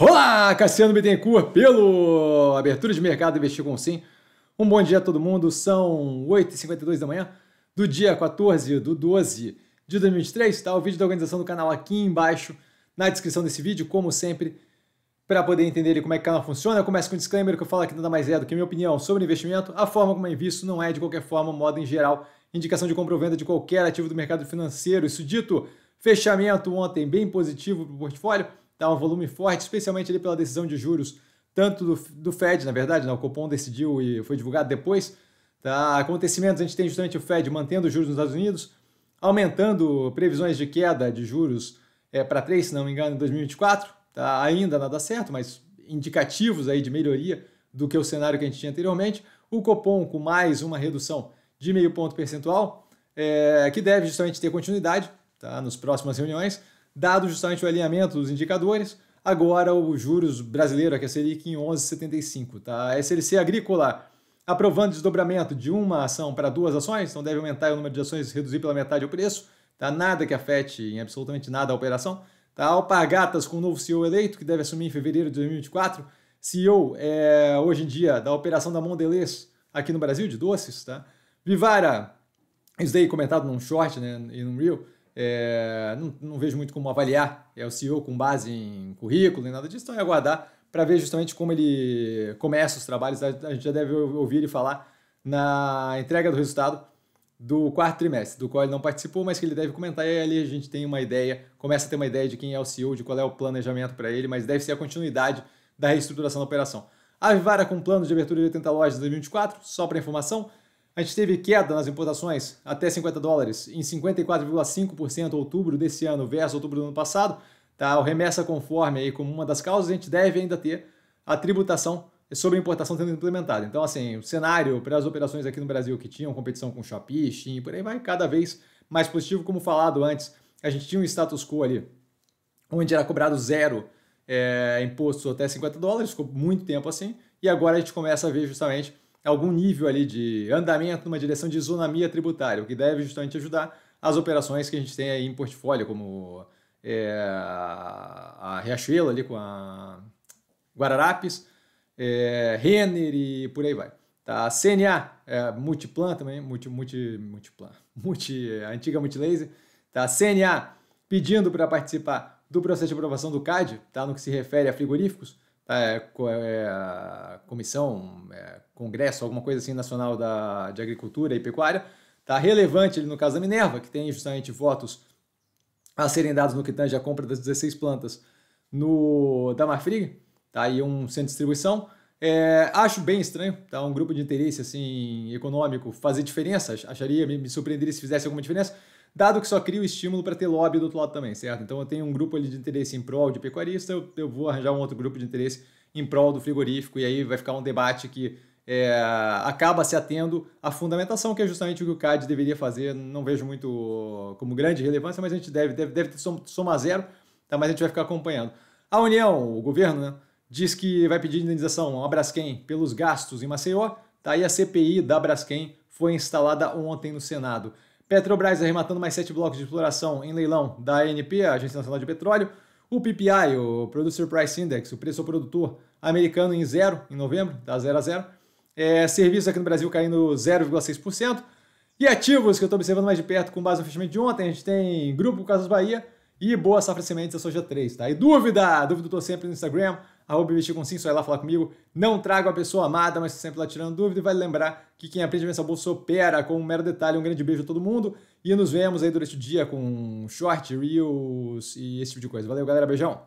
Olá, Cassiano Bittencourt, pelo Abertura de Mercado Investir com Sim. Um bom dia a todo mundo, são 8h52 da manhã do dia 14 do 12 de 2023. Está o vídeo da organização do canal aqui embaixo, na descrição desse vídeo, como sempre, para poder entender como é que o canal funciona. Eu começo com um disclaimer que eu falo aqui nada mais é do que minha opinião sobre investimento. A forma como eu invisto não é, de qualquer forma, modo em geral, indicação de compra ou venda de qualquer ativo do mercado financeiro. Isso dito, fechamento ontem bem positivo para o portfólio tá um volume forte, especialmente ali pela decisão de juros, tanto do, do Fed, na verdade, né? o Copom decidiu e foi divulgado depois. Tá? Acontecimentos, a gente tem justamente o Fed mantendo os juros nos Estados Unidos, aumentando previsões de queda de juros é, para 3, se não me engano, em 2024. Tá? Ainda nada certo, mas indicativos aí de melhoria do que o cenário que a gente tinha anteriormente. O Copom com mais uma redução de meio ponto percentual, é, que deve justamente ter continuidade tá? nas próximas reuniões dado justamente o alinhamento dos indicadores, agora os juros brasileiro, aqui a Selic, em 11,75. Tá? A SLC Agrícola aprovando desdobramento de uma ação para duas ações, então deve aumentar o número de ações, reduzir pela metade o preço. Tá? Nada que afete em absolutamente nada a operação. Tá? Alpargatas com o novo CEO eleito, que deve assumir em fevereiro de 2024. CEO é, hoje em dia da operação da Mondelez aqui no Brasil, de doces. Tá? Vivara, isso daí comentado num short né, e num reel, é, não, não, vejo muito como avaliar é o CEO com base em currículo nem nada disso, então é aguardar para ver justamente como ele começa os trabalhos. A gente já deve ouvir ele falar na entrega do resultado do quarto trimestre, do qual ele não participou, mas que ele deve comentar, e ali a gente tem uma ideia, começa a ter uma ideia de quem é o CEO, de qual é o planejamento para ele, mas deve ser a continuidade da reestruturação da operação. A Vivara com plano de abertura de 80 lojas em 2024, só para informação, a gente teve queda nas importações até 50 dólares em 54,5% outubro desse ano versus outubro do ano passado. Tá? O remessa conforme aí como uma das causas, a gente deve ainda ter a tributação sobre a importação sendo implementada. Então, assim, o cenário para as operações aqui no Brasil que tinham competição com Shopee, Shein, por aí vai cada vez mais positivo, como falado antes. A gente tinha um status quo ali, onde era cobrado zero é, imposto até 50 dólares, ficou muito tempo assim, e agora a gente começa a ver justamente algum nível ali de andamento numa direção de isonomia tributária, o que deve justamente ajudar as operações que a gente tem aí em portfólio, como é, a Riachuelo ali com a Guararapes, é, Renner e por aí vai. Tá? A CNA, é, Multiplan também, multi, multi, Multiplan, multi, a antiga Multilaser. Tá? A CNA pedindo para participar do processo de aprovação do CAD, tá? no que se refere a frigoríficos? É, é, comissão, é, congresso, alguma coisa assim nacional da, de agricultura e pecuária, tá relevante no caso da Minerva, que tem justamente votos a serem dados no que tange a compra das 16 plantas no da Marfrig, tá aí um centro de distribuição. É, acho bem estranho, tá? Um grupo de interesse assim econômico fazer diferença. Acharia, me, me surpreenderia se fizesse alguma diferença, dado que só cria o estímulo para ter lobby do outro lado também, certo? Então eu tenho um grupo ali de interesse em prol de pecuarista, eu, eu vou arranjar um outro grupo de interesse em prol do frigorífico, e aí vai ficar um debate que é, acaba se atendo à fundamentação, que é justamente o que o CAD deveria fazer. Não vejo muito como grande relevância, mas a gente deve, deve, deve ter soma zero, tá? mas a gente vai ficar acompanhando. A União, o governo, né, diz que vai pedir indenização ao Braskem pelos gastos em Maceió, tá? e a CPI da Braskem foi instalada ontem no Senado. Petrobras arrematando mais sete blocos de exploração em leilão da ANP, a Agência Nacional de Petróleo. O PPI, o Producer Price Index, o preço ao produtor americano em zero em novembro, tá 0 a 0. É, serviços aqui no Brasil caindo 0,6%. E ativos que eu estou observando mais de perto com base no fechamento de ontem, a gente tem Grupo Casas Bahia e Boa Safra Sementes da Soja 3, tá? E dúvida, dúvida eu tô sempre no Instagram, arroba investir com sim, só ir lá falar comigo. Não trago a pessoa amada, mas sempre lá tirando dúvida. E vale lembrar que quem aprende a vencer a bolsa opera com um mero detalhe. Um grande beijo a todo mundo e nos vemos aí durante o dia com short, reels e esse tipo de coisa. Valeu, galera. Beijão!